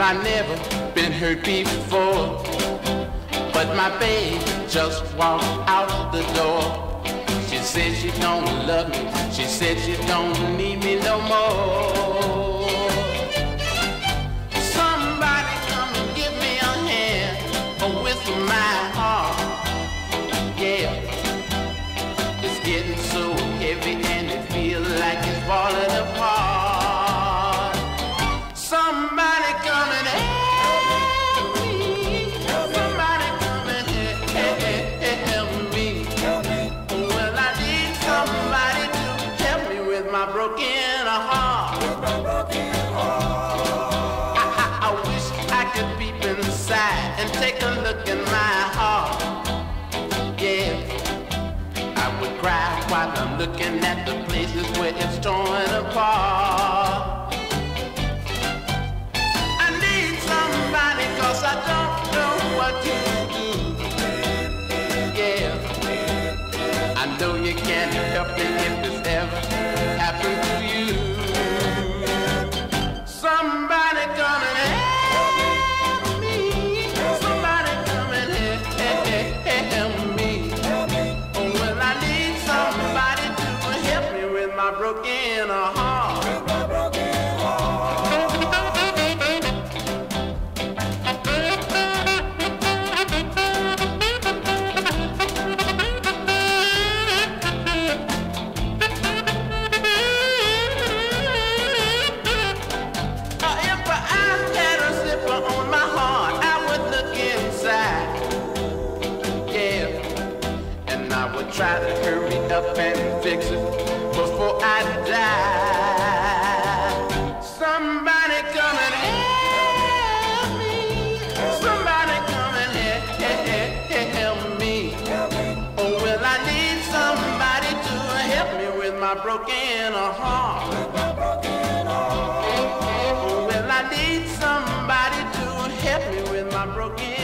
Well, I never been hurt before, but my babe just walked out the door. She said she don't love me. She said she don't need me no more. Somebody help me with my broken heart. I, I, I wish I could peep inside and take a look in my heart. Yeah, I would cry while I'm looking at the places where it's torn apart. I need somebody cause I don't know what to do. Yeah. I know you can't help me if this would look inside. Yeah, and I would try to hurry up and fix it me with my broken heart. Well, I need somebody to help me with my broken